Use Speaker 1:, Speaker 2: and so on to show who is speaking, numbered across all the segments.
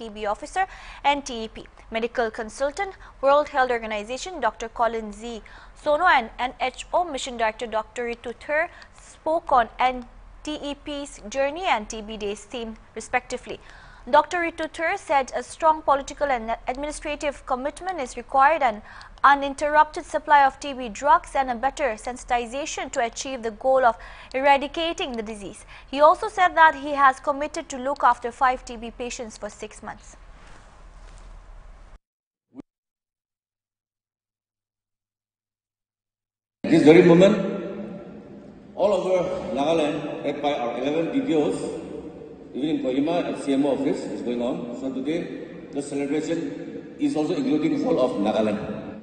Speaker 1: TB officer NTEP. Medical consultant, World Health Organization Dr. Colin Z. Sono and NHO Mission Director Dr. Ritu Thur spoke on NTEP's journey and TB Days theme respectively. Dr. Ritu Thur said a strong political and administrative commitment is required and uninterrupted supply of TB drugs and a better sensitization to achieve the goal of eradicating the disease. He also said that he has committed to look after five TB patients for six months.
Speaker 2: This very moment, all over Nagaland, led by our 11 DPOs, even in Kohima at CMO office is going on. So today, the celebration is also including the whole of Nagaland.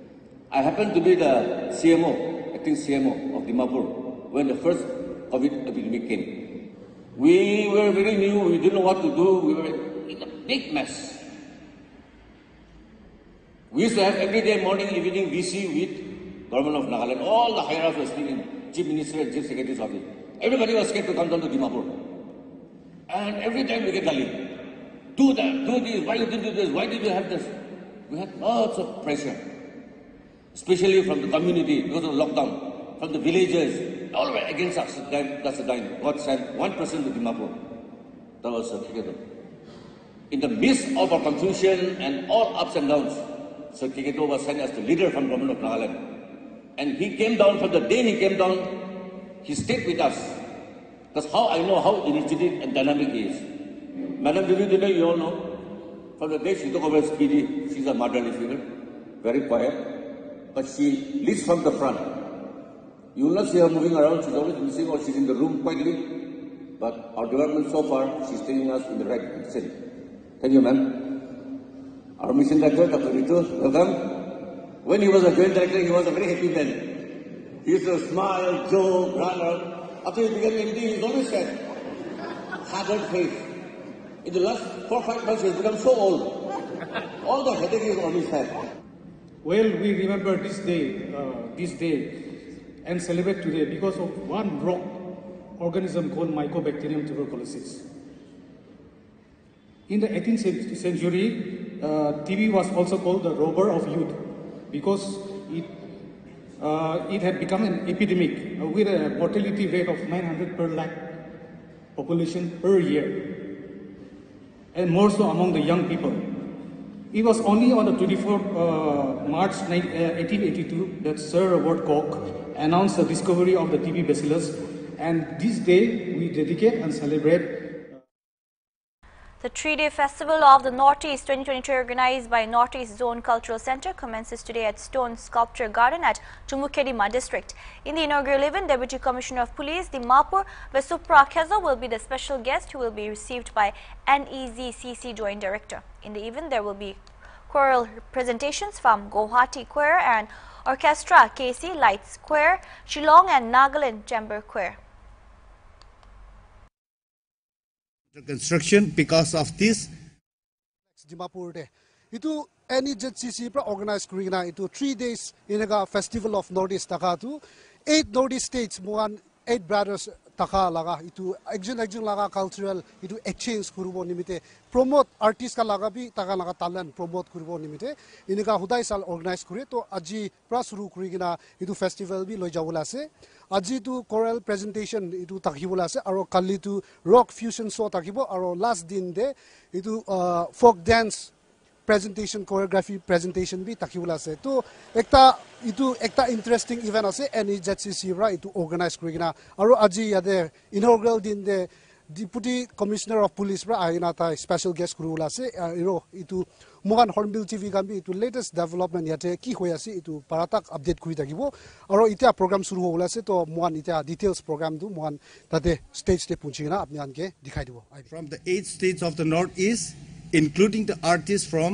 Speaker 2: I happen to be the CMO, acting CMO of Dimapur when the first COVID epidemic came. We were very new, we didn't know what to do, we were in a big mess. We used to have every day, morning, evening, VC with government of Nagaland. All the hierarchy was sitting in Chief Minister and Chief Secretary's office. Everybody was scared to come down to Dimapur. And every time we get Dali, do that, do this, why you didn't do this, why did you have this? We had lots of pressure, especially from the community because of lockdown, from the villagers, all were against us. That, that's the time. God sent one person to Dimapur. That was Sir Kiketo. In the midst of our confusion and all ups and downs, Sir Kiketo was sent as the leader from government of Nagaland. And he came down, from the day he came down, he stayed with us. That's how I know how initiative and dynamic he is. Madam Dina, you all know, from the day she took over as PD, she's a motherly figure, very quiet, but she leads from the front. You will not see her moving around, she's always missing or she's in the room quietly. But our development so far, she's taking us in the right direction. Thank you, ma'am. Our mission director, Dr. Ritu, welcome. When he was a joint director, he was a very happy man. He used to smile, joke, run around. After he became MD, he's always sad. Haggard face. In the last four five months, he's become so old. All the headache is on his head.
Speaker 3: Well, we remember this day, uh, this day, and celebrate today because of one rock organism called Mycobacterium tuberculosis. In the 18th century, uh, TB was also called the robber of youth because it, uh, it had become an epidemic uh, with a mortality rate of 900 per lakh population per year, and more so among the young people. It was only on the 24th uh, March 1882 that Sir Robert Koch announced the discovery of the TB bacillus, and this day we dedicate and celebrate
Speaker 1: The three-day festival of the Northeast 2022 organized by Northeast Zone Cultural Center commences today at Stone Sculpture Garden at Chumoukedima district. In the inaugural event, Deputy Commissioner of Police Dimapur Vesupra Khezo will be the special guest who will be received by NEZCC Joint Director. In the event, there will be choral presentations from Guwahati Choir and Orchestra KC Lights Choir, Shillong and Nagaland Chamber Choir.
Speaker 4: Construction because of this
Speaker 5: Dimapur itu NEZCC pra organize kurina itu three days inaga festival of northeast taka tu eight northeast states muan eight brothers taka laga itu ekjon ekjon laga cultural itu exchange kurubo nimite promote artist ka laga bi taka laga talent promote kurubo nimite inaga hudai sal organize kure to aji pra suru kurigina itu festival bi loi jawula ase আজি তো Corel presentation এইটো থাকিবলৈ আছে আৰু কালিটো ৰক fusion show' থাকিব আৰু last দিন দে এইটো folk dance presentation choreography presentation B থাকিবলৈ আছে তো একটা এইটো একটা ইণ্টাৰেষ্টিং ইভেণ্ট আছে এন ই জেড চি চিৰ পৰা এইটো অৰ্গেনাইজ কৰি কিনা আৰু আজি ইয়াতে ইনগ্ৰেল দিন the deputy commissioner of police পৰা আহি কিনা এটা স্পেচিয়েল গেষ্ট কৰিবলৈ আছে আৰু এইটো মোহান হৰ্ণবিল টিভি গান এইটো লেটেষ্ট ডেভেলপমেণ্ট ইয়াতে কি হৈ আছে এইটো পাৰাটাক আপডেট কৰি থাকিব আৰু এতিয়া প্ৰগ্ৰাম চুৰু হ'বলৈ আছে তো মোহান এতিয়া ডিটেইলছ প্ৰগ্ৰামটো মোহান তাতে ষ্টেজতে পুঞ্চি কিনা আপুনি আনকে দেখাই দিব
Speaker 4: from the eight states of the northeast, including the artists from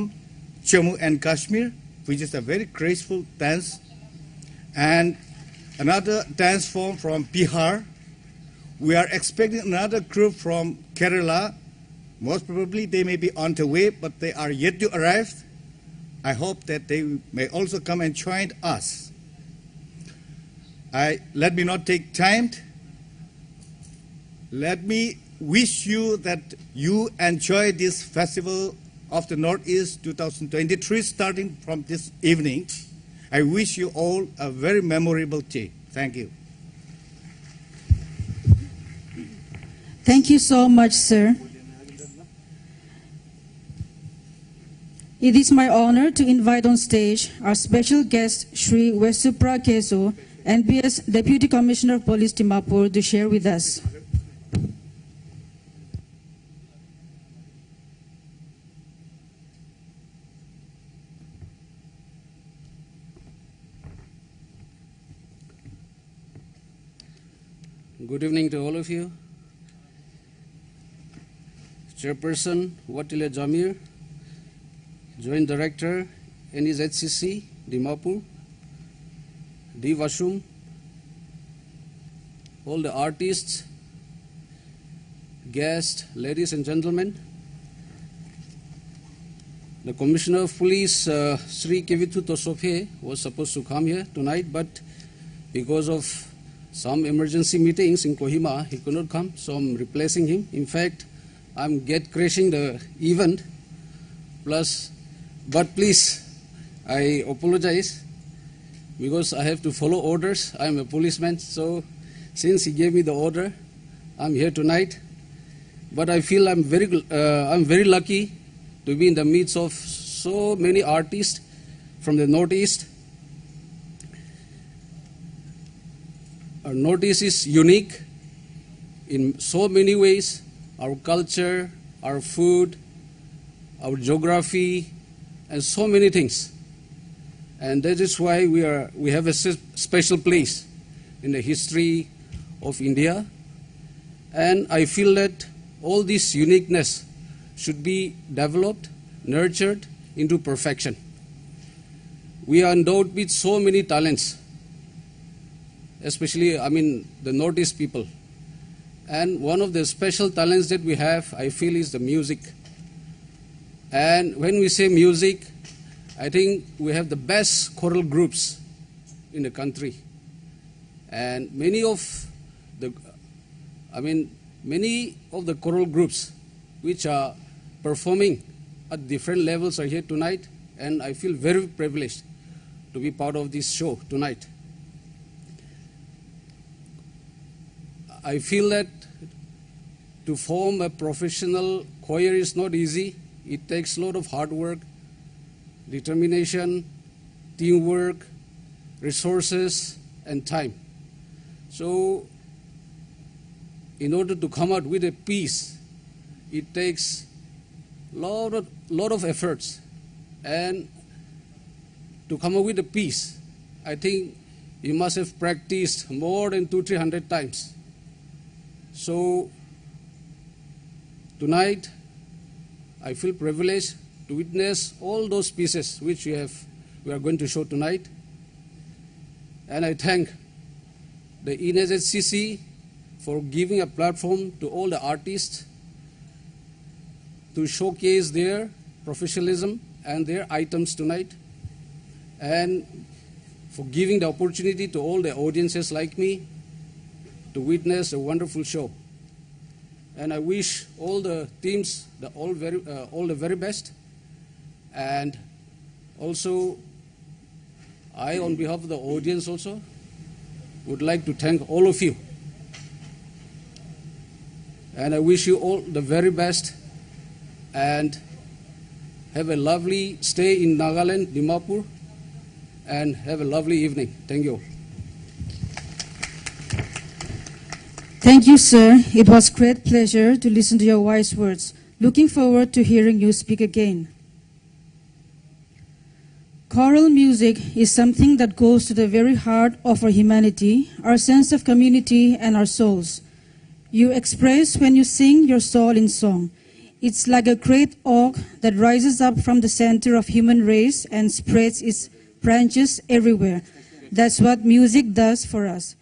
Speaker 4: Jammu and Kashmir, which is a very graceful dance, and another dance form from Bihar. We are expecting another group from Kerala. Most probably they may be on the way, but they are yet to arrive. I hope that they may also come and join us. I let me not take time. Let me wish you that you enjoy this festival of the Northeast 2023 starting from this evening. I wish you all a very memorable day. Thank you.
Speaker 6: Thank you so much, sir. It is my honor to invite on stage our special guest, Sri Wesupra Keso, NPS Deputy Commissioner of Police Dimapur, to share with us.
Speaker 7: Good evening to all of you. Chairperson Watile Jamir, Joint Director NEZCC Dimapur, D. Vashum, all the artists, guests, ladies and gentlemen. The Commissioner of Police, uh, Sri Kevithuto Sophie, was supposed to come here tonight, but because of some emergency meetings in Kohima, he could not come, so I'm replacing him. In fact, I'm get crashing the event. Plus, but please, I apologize because I have to follow orders. I'm a policeman, so since he gave me the order, I'm here tonight. But I feel I'm very, uh, I'm very lucky to be in the midst of so many artists from the Northeast. Our Northeast is unique in so many ways our culture, our food, our geography, and so many things. And that is why we, are, we have a special place in the history of India. And I feel that all this uniqueness should be developed, nurtured into perfection. We are endowed with so many talents, especially, I mean, the Northeast people. And one of the special talents that we have, I feel, is the music. And when we say music, I think we have the best choral groups in the country. And many of the, I mean, many of the choral groups which are performing at different levels are here tonight, and I feel very privileged to be part of this show tonight. I feel that to form a professional choir is not easy. It takes a lot of hard work, determination, teamwork, resources, and time. So, in order to come out with a piece, it takes a lot of, lot of efforts. And to come up with a piece, I think you must have practiced more than two, three hundred times. So tonight, I feel privileged to witness all those pieces which we have we are going to show tonight. And I thank the NEZCC for giving a platform to all the artists to showcase their professionalism and their items tonight, and for giving the opportunity to all the audiences like me to witness a wonderful show. And I wish all the teams the all, very, uh, all the very best. And also, I, on behalf of the audience, also would like to thank all of you. And I wish you all the very best and have a lovely stay in Nagaland, Dimapur, and have a lovely evening. Thank you.
Speaker 6: Thank you, sir. It was great pleasure to listen to your wise words. Looking forward to hearing you speak again. Choral music is something that goes to the very heart of our humanity, our sense of community, and our souls. You express when you sing your soul in song. It's like a great oak that rises up from the center of human race and spreads its branches everywhere. That's what music does for us.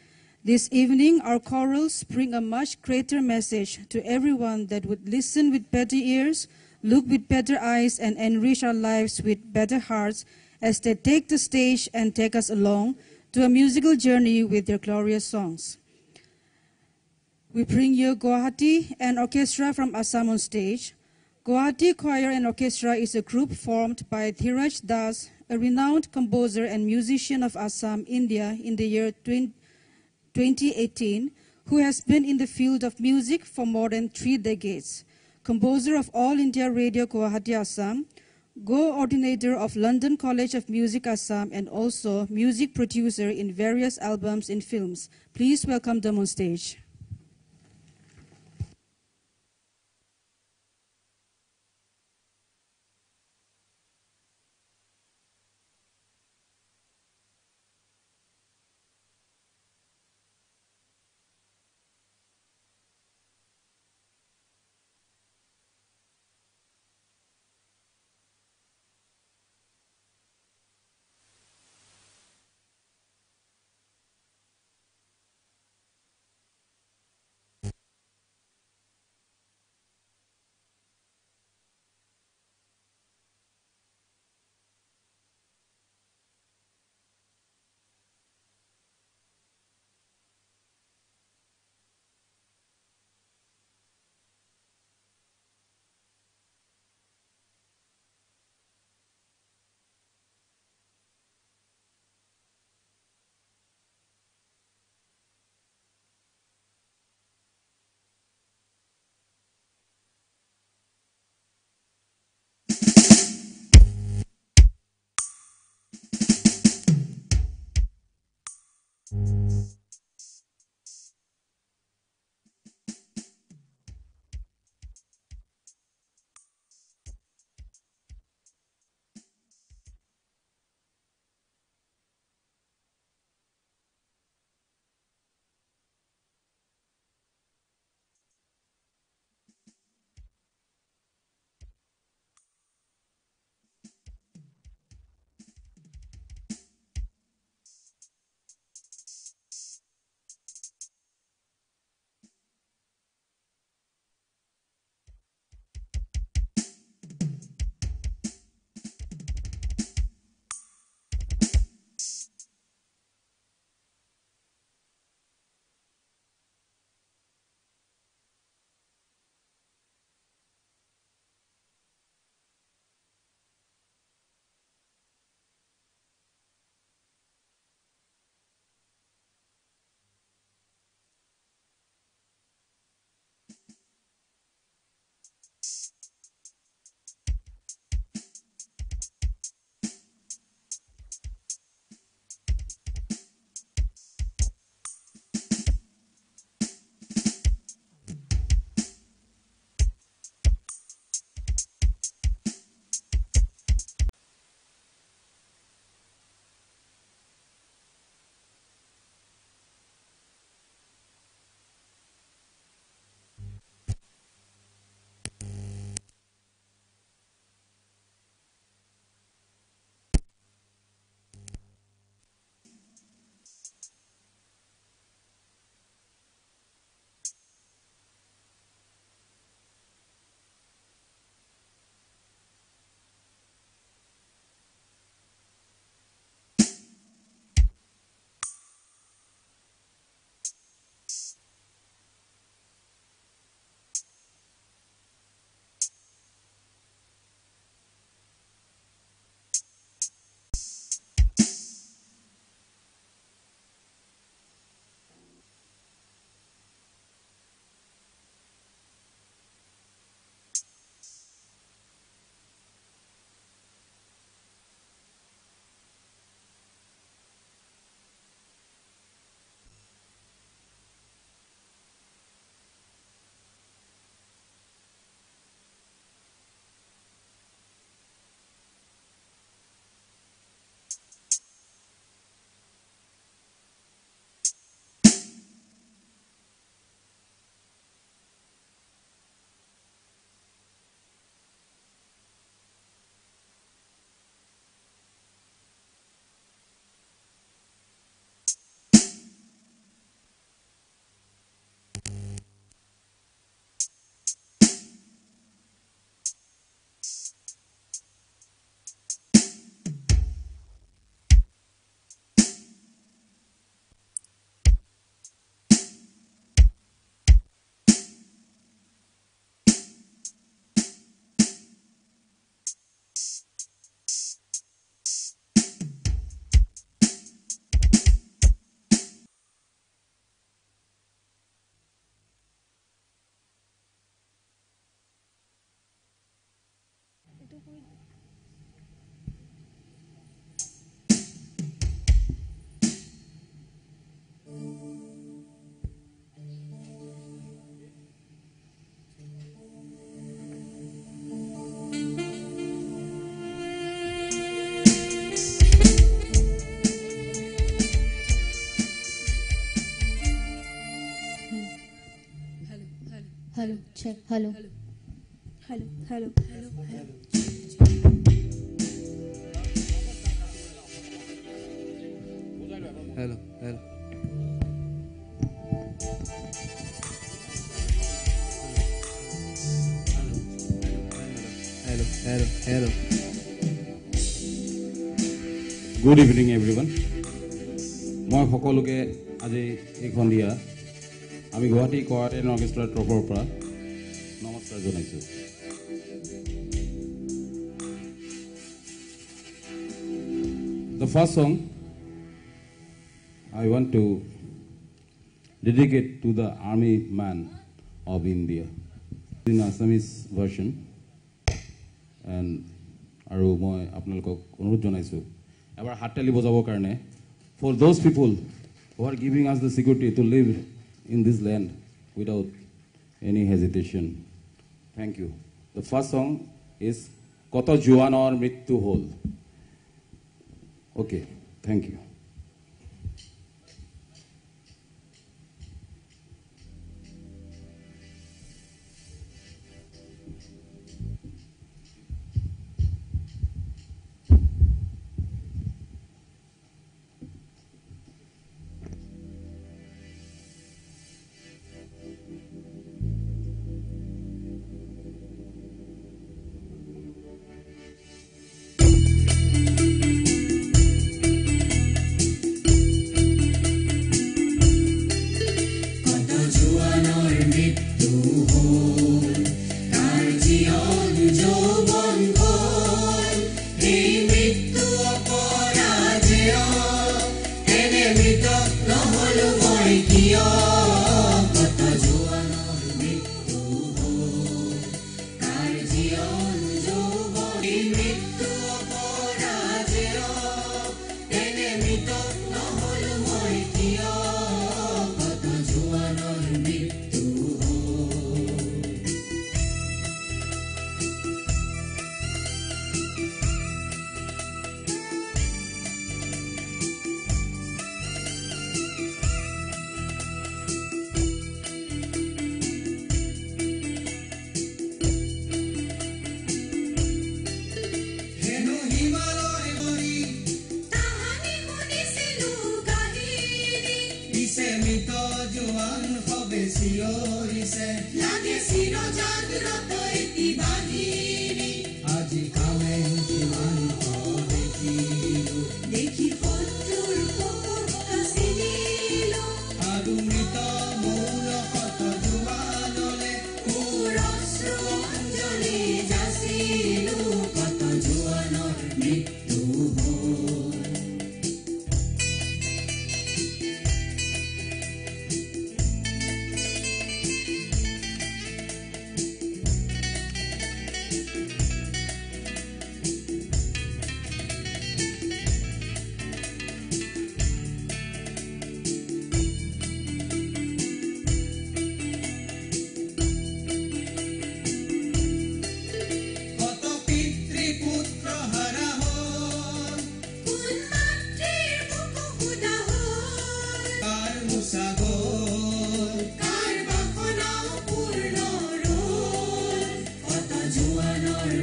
Speaker 6: This evening, our chorals bring a much greater message to everyone that would listen with better ears, look with better eyes, and enrich our lives with better hearts as they take the stage and take us along to a musical journey with their glorious songs. We bring you Guwahati and orchestra from Assam on stage. Guwahati Choir and Orchestra is a group formed by Dhiraj Das, a renowned composer and musician of Assam, India, in the year 2018, who has been in the field of music for more than three decades. Composer of All India Radio Guwahati, Assam, co-ordinator of London College of Music Assam, and also music producer in various albums and films. Please welcome them on stage.
Speaker 8: Hello check hello
Speaker 9: hello hello hello hello
Speaker 10: hello hello Hello, hello, hello.
Speaker 11: Good evening everyone মই সকলোকে আজি এই সন্ধিয়া আমি গুৱাহাটী কোৱাৰেণ্ট অৰ্কেষ্ট্ৰাৰ তৰফৰ পৰা নমস্কাৰ জনাইছোঁ। The first song I want to dedicate to the army man of India. In Assamese version. And আৰু মই আপোনালোকক অনুৰোধ জনাইছোঁ এবাৰ হাততালি বজাবৰ কাৰণে for those people who are giving us the security to live in this land without any hesitation. Thank you. The first song is Koto Juan or Mittu Hol. Okay, thank you.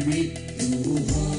Speaker 11: make you one.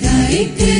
Speaker 11: Deja que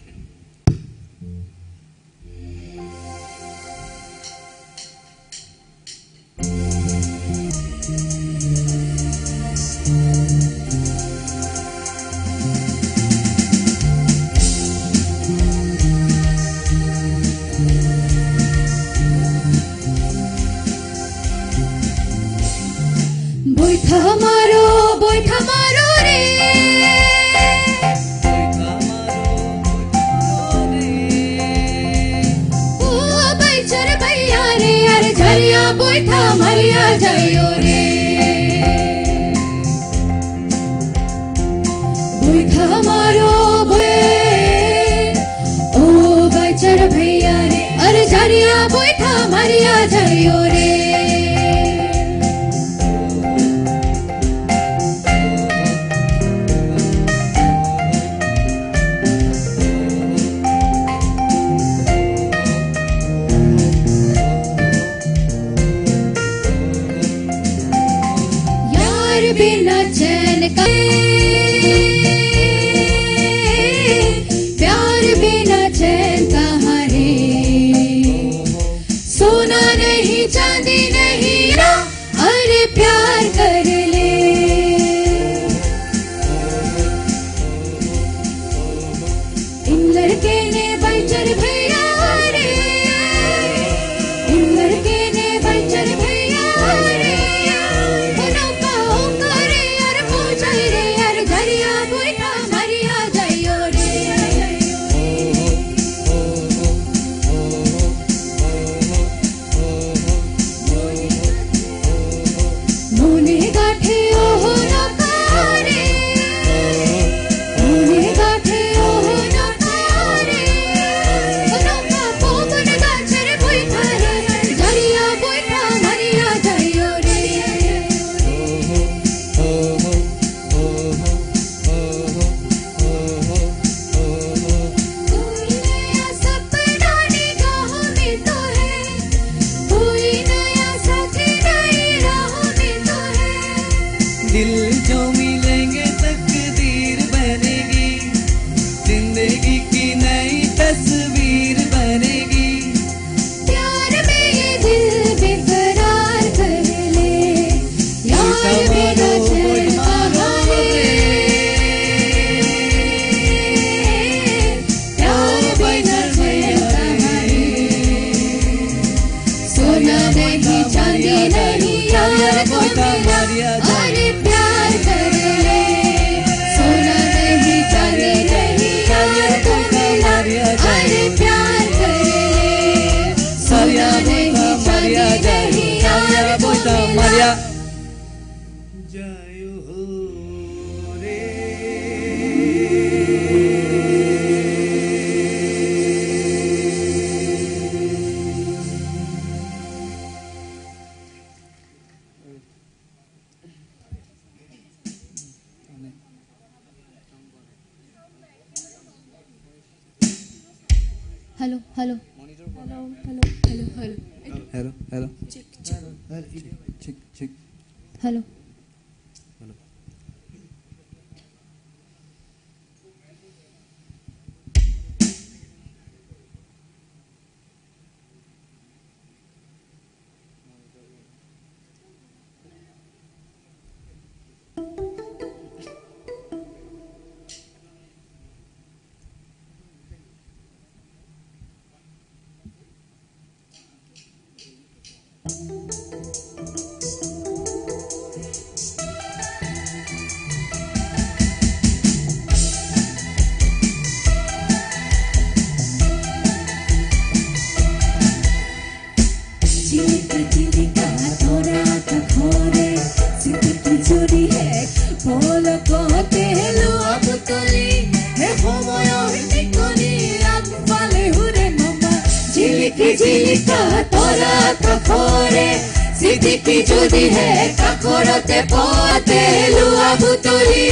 Speaker 12: Siddiqui যদি হে কাখরতে পতে লুয়া বুতলি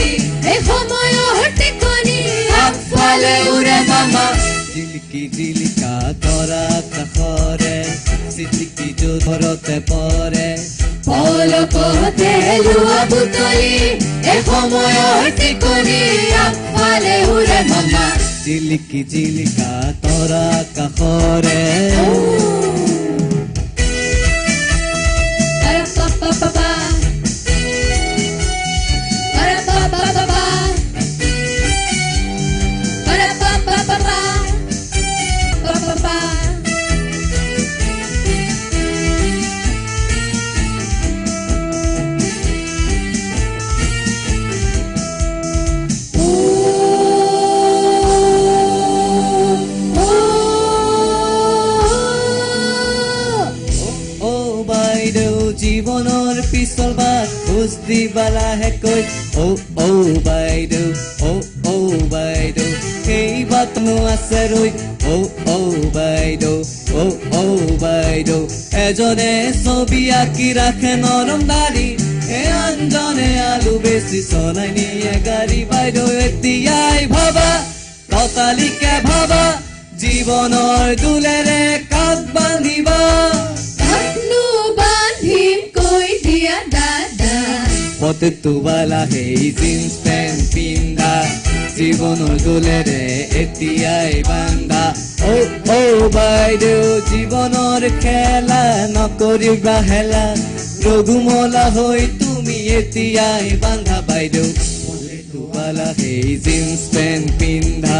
Speaker 12: হে সময় নিকনি আগফালে হুরে মামা।
Speaker 11: জিলিকি জিলিকা তৰা কাষৰে চিটিকি জোধৰতে পৰে
Speaker 12: পলকতে লুয়া বুতলি এ সময়ৰ টিকনি আগফালে উৰে মামা।
Speaker 11: জিলিকি জিলিকা তৰা কাষৰে
Speaker 12: দিবালা হে কৈ ঔ
Speaker 11: ঔ বাইদেউ ঔ ঔ বাইদেউ কেইবাতনো আছে ৰৈ ঔ ঔ বাইদেউ ঔ ঔ বাইদেউ এজনে ছবি আঁকি ৰাখে ন সেই জিন্স পেণ্ট পিন্ধা জীৱনৰ দোলেৰে এতিয়াই বান্ধা অ অ বাইদেউ জীৱনৰ খেলা নকৰিবা হেলা। ৰঘুমলা হৈ তুমি এতিয়াই বান্ধা বাইদেউ সেই জিন্স পেণ্ট পিন্ধা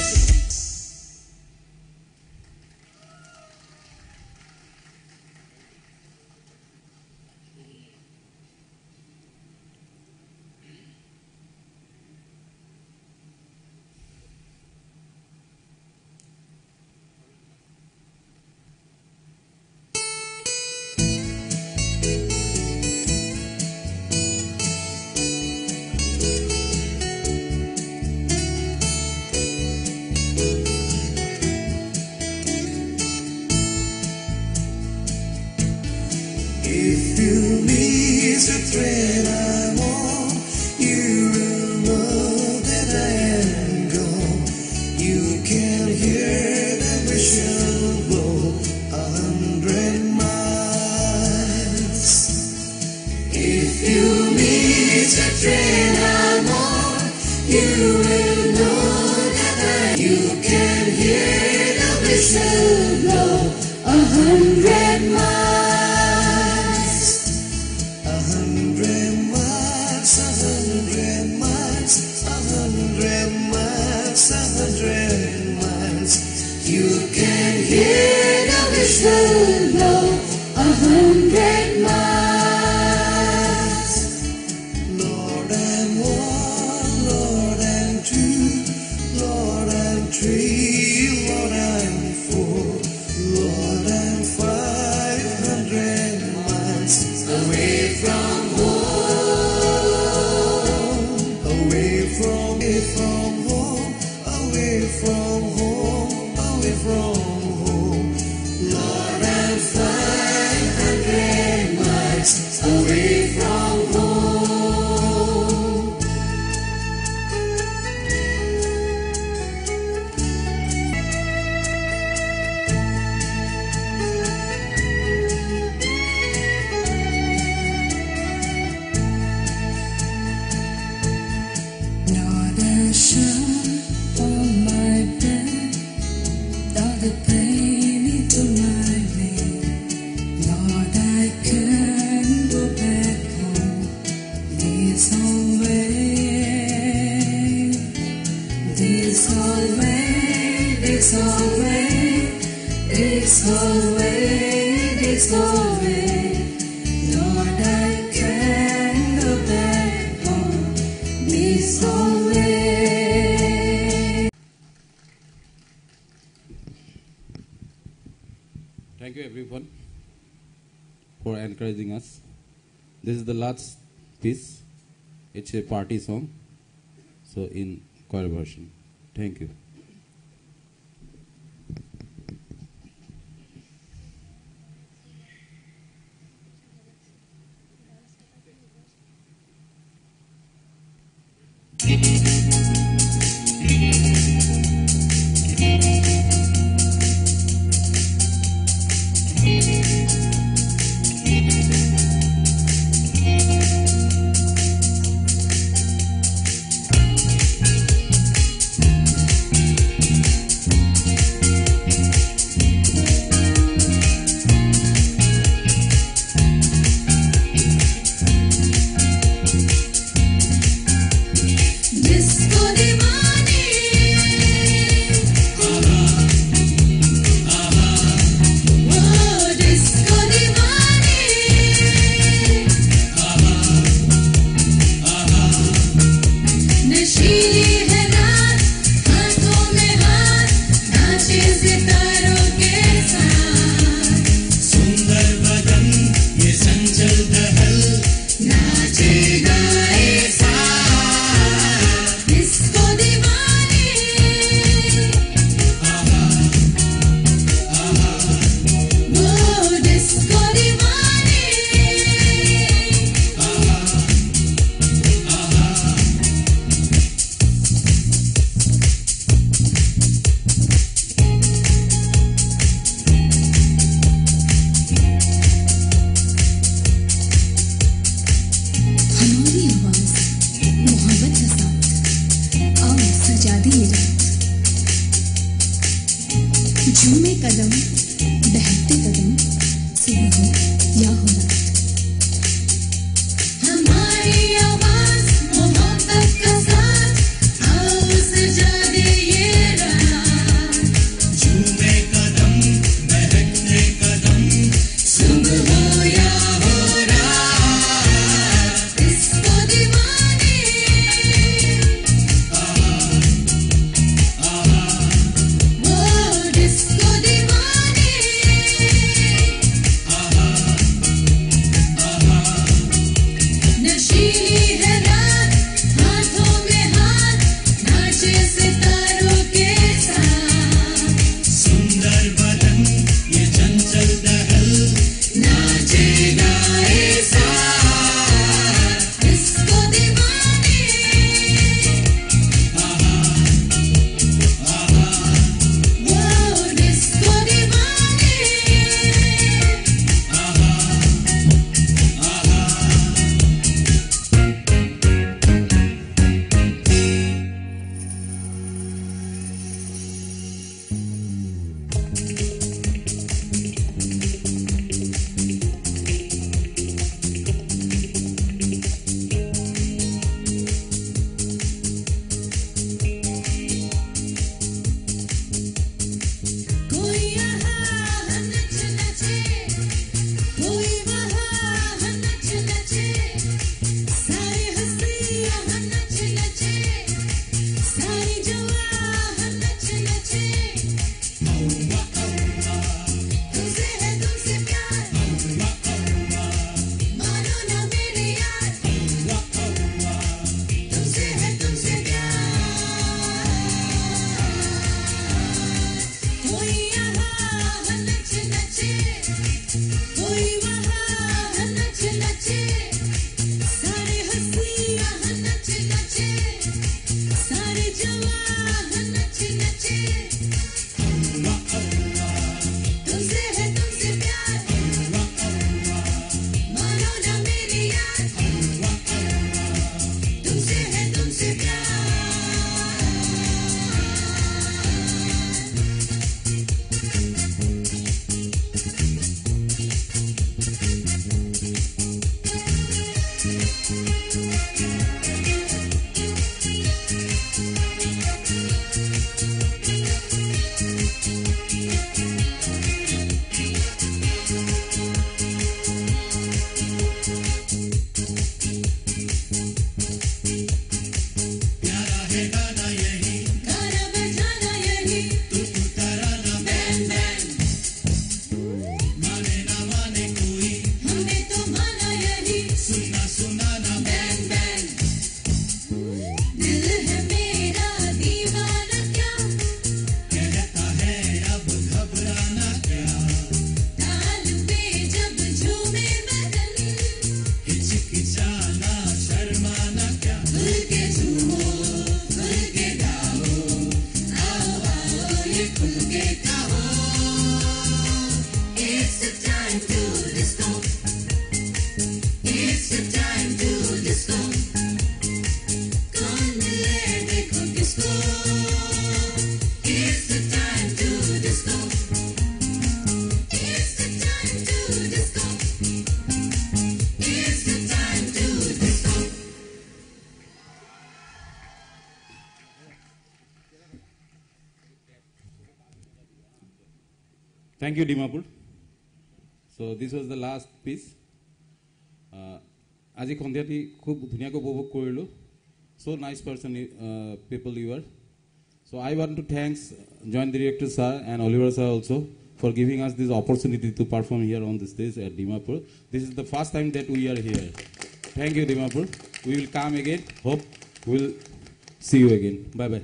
Speaker 13: from home, away from
Speaker 9: This
Speaker 14: is the last piece. It's a party song. So in choir version. Thank you.
Speaker 11: it will
Speaker 14: Thank you, Dimapur. So this was the last piece. Uh, আজি সন্ধিয়াটি খুব ধুনীয়াকৈ উপভোগ কৰিলোঁ চ' nice person people you আৰ চ' I want two thanks joint director sir and Oliver sir also' for giving আছ দিছ opportunity two perform here on দিছ stage at Dimapur this is the first time date we are here thank you Dimapur we will come again hope will C U again bye bye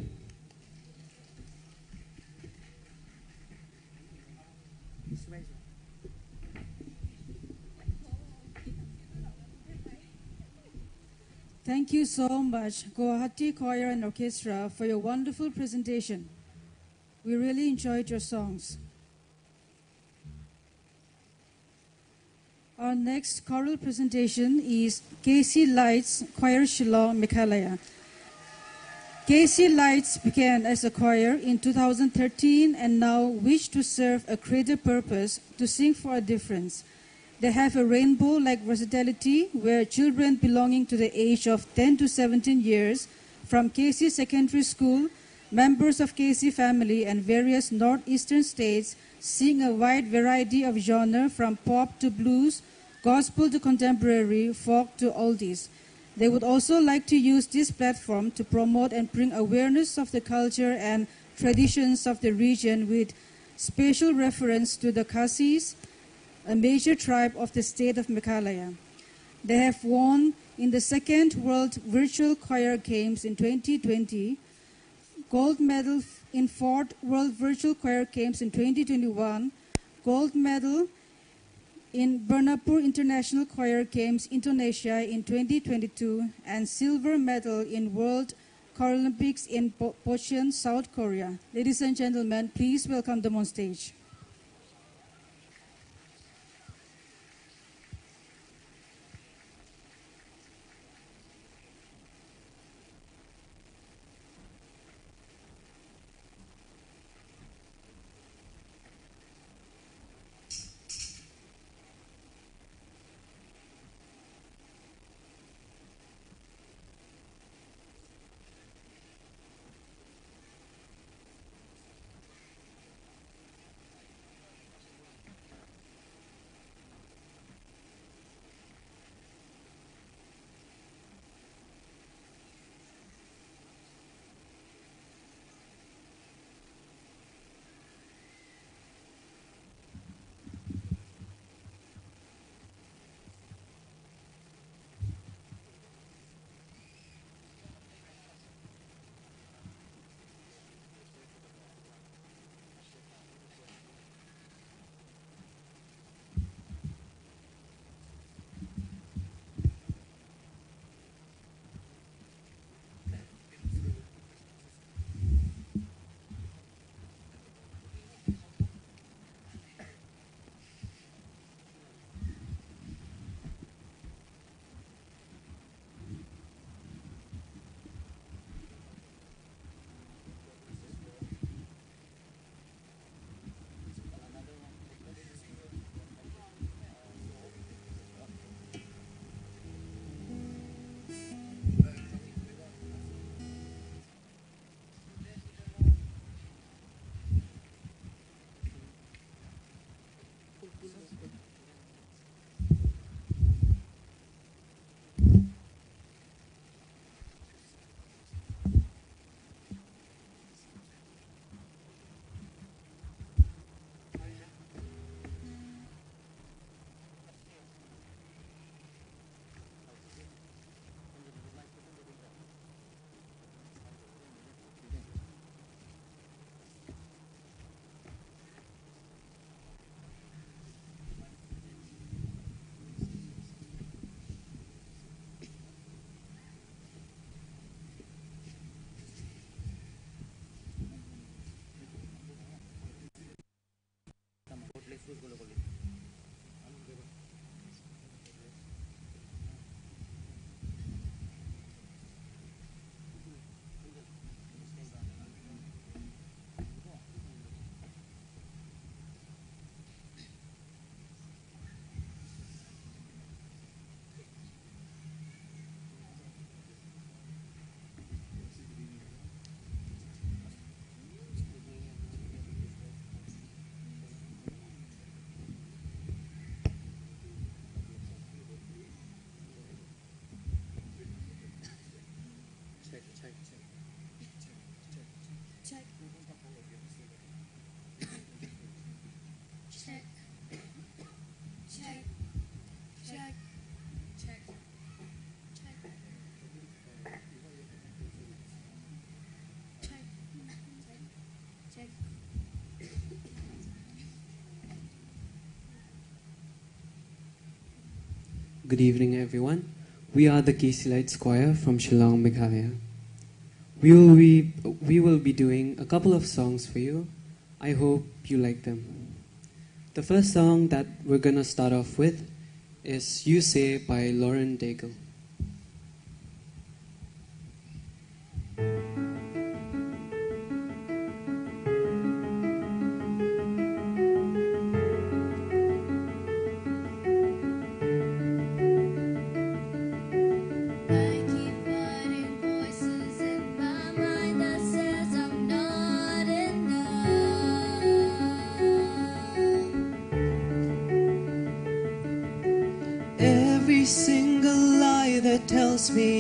Speaker 6: Thank you so much, Guwahati Choir and Orchestra, for your wonderful presentation. We really enjoyed your songs. Our next choral presentation is KC Lights Choir Shillong Meghalaya. KC Lights began as a choir in 2013 and now wish to serve a greater purpose to sing for a difference. They have a rainbow like versatility where children belonging to the age of 10 to 17 years from KC Secondary School, members of KC family, and various northeastern states sing a wide variety of genre from pop to blues, gospel to contemporary, folk to oldies. They would also like to use this platform to promote and bring awareness of the culture and traditions of the region with special reference to the Khasis, a major tribe of the state of Meghalaya. They have won in the second World Virtual Choir Games in 2020, gold medal in fourth World Virtual Choir Games in 2021, gold medal in Burnapur International Choir Games, Indonesia in 2022 and silver medal in World Paralympics in Po- Pocheon, South Korea. Ladies and gentlemen, please welcome them on stage.
Speaker 11: círculo político.
Speaker 15: Good evening, everyone. We are the KC Lights Choir from Shillong, Meghalaya. We will be, we will be doing a couple of songs for you. I hope you like them. The first song that we're gonna start off with is You Say by Lauren Daigle.
Speaker 11: That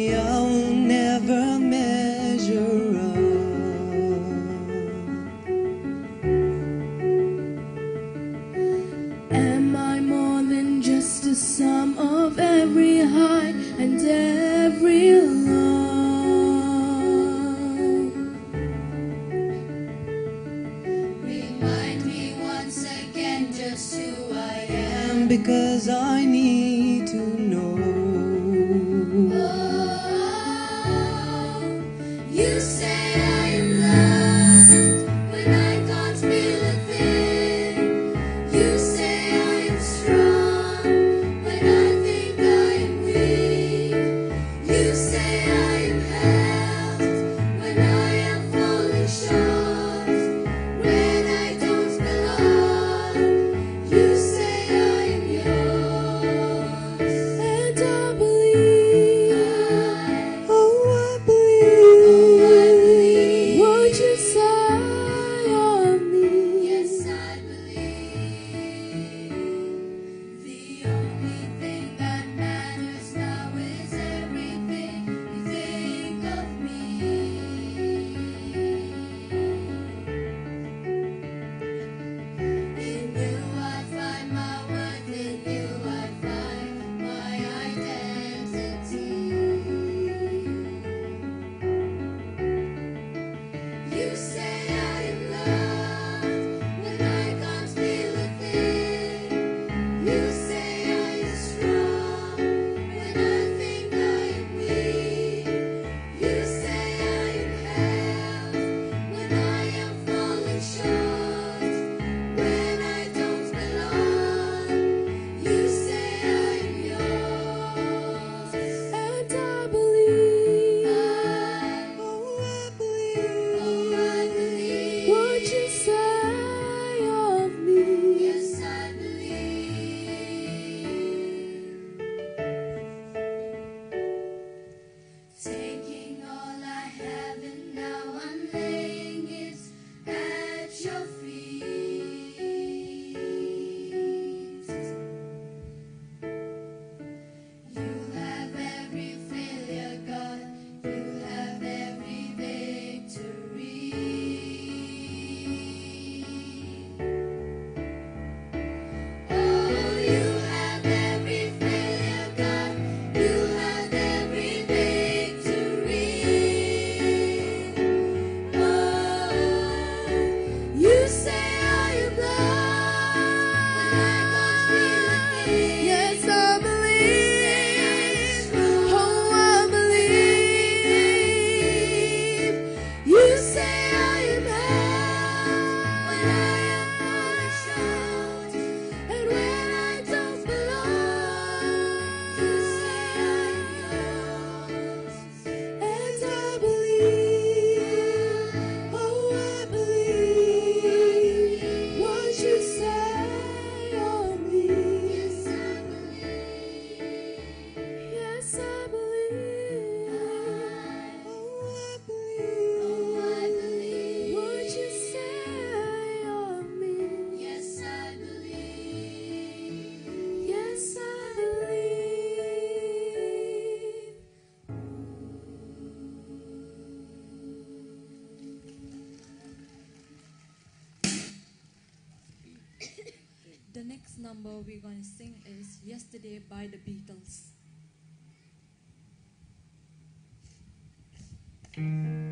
Speaker 11: next number we're going to sing is Yesterday by the Beatles. Mm.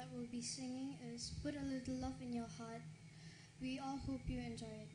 Speaker 11: that we'll be singing is Put a Little Love in Your Heart. We all hope you enjoy it.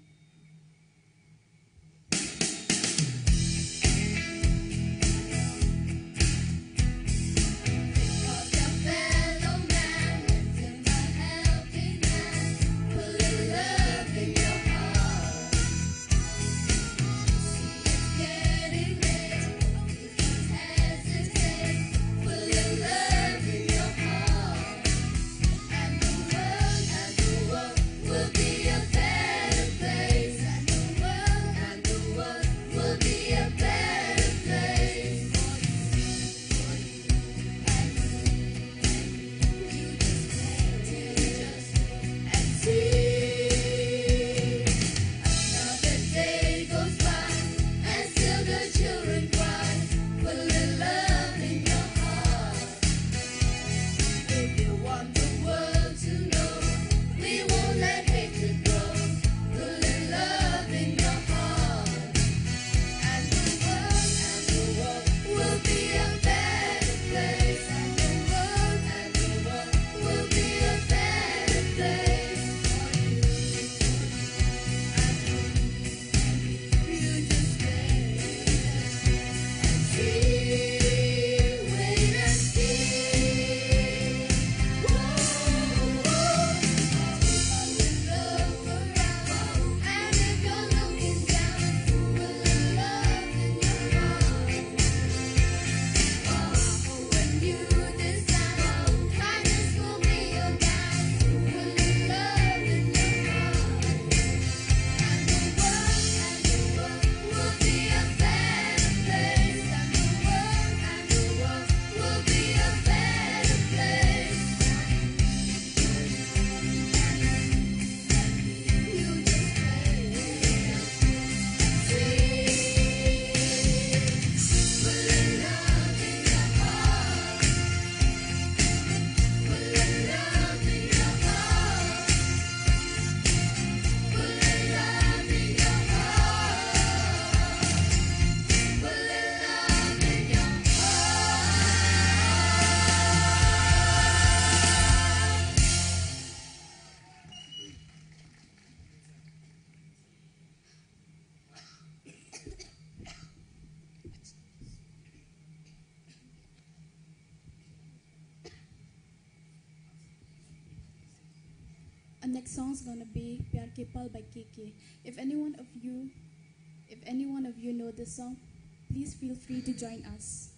Speaker 16: Kipal by Kiki. If
Speaker 17: any one of you, if any one of you know this song, please feel free to join us.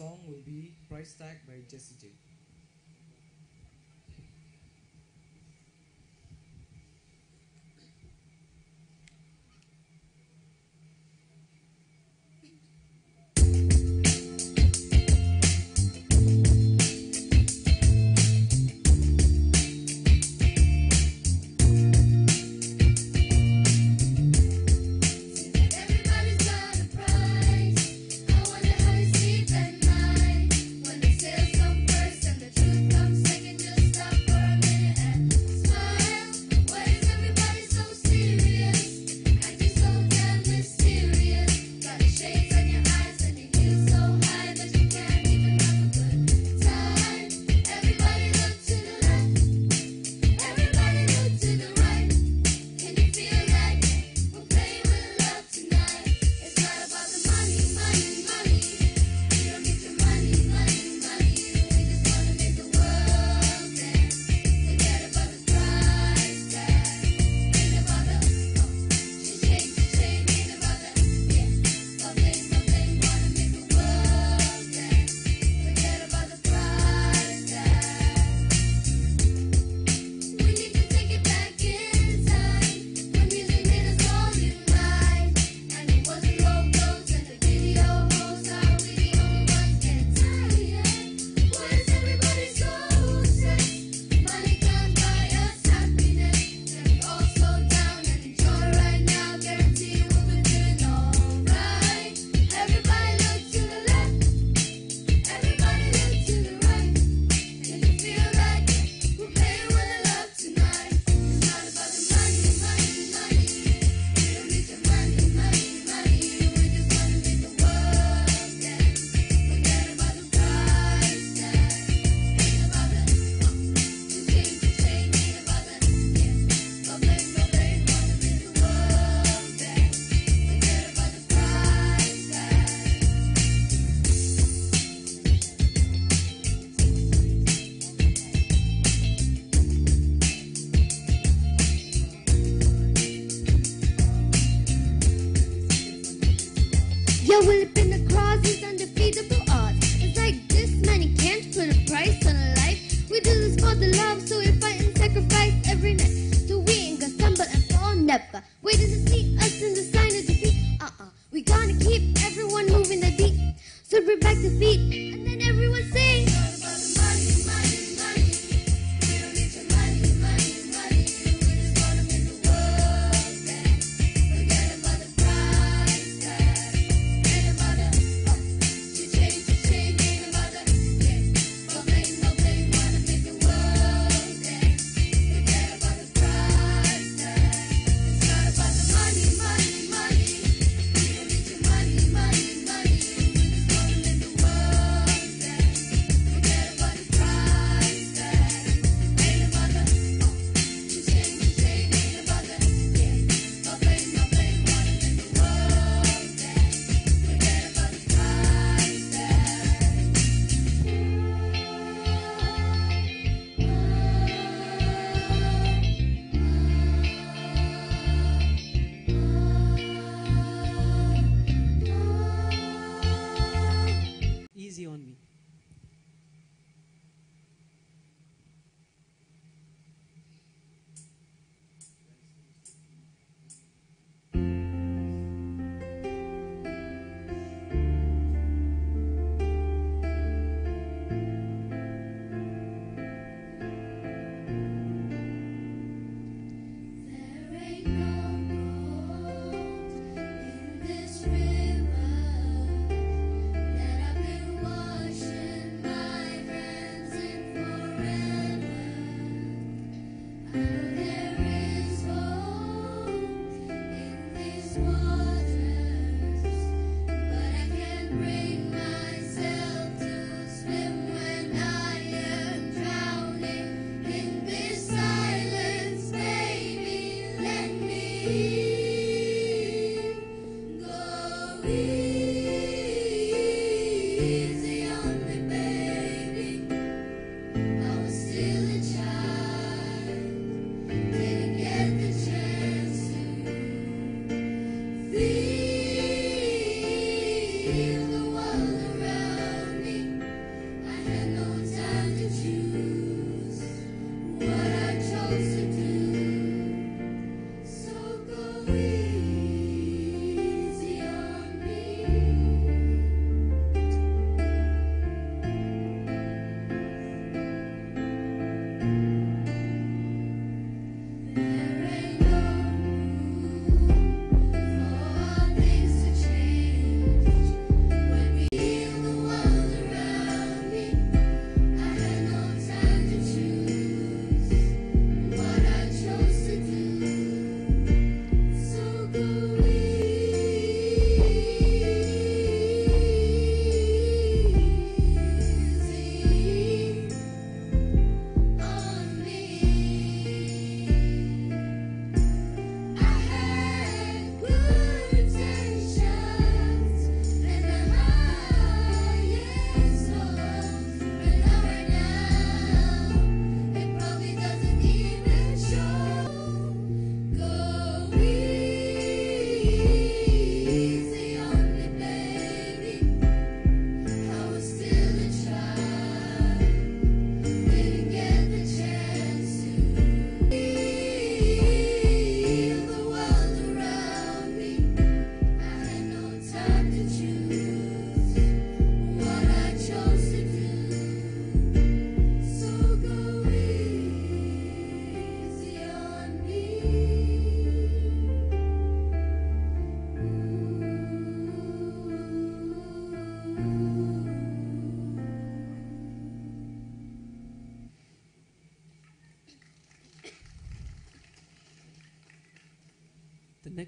Speaker 11: Song will be Price Tag by Jessie J.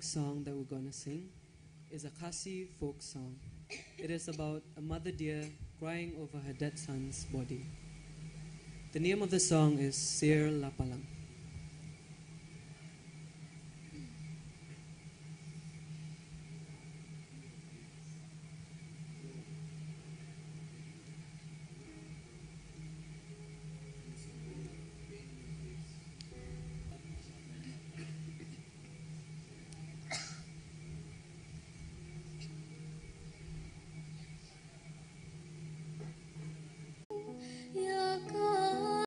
Speaker 15: next song that we're going to sing is a Khasi folk song. It is about a mother deer crying over her dead son's body. The name of the song is Ser Lapalang.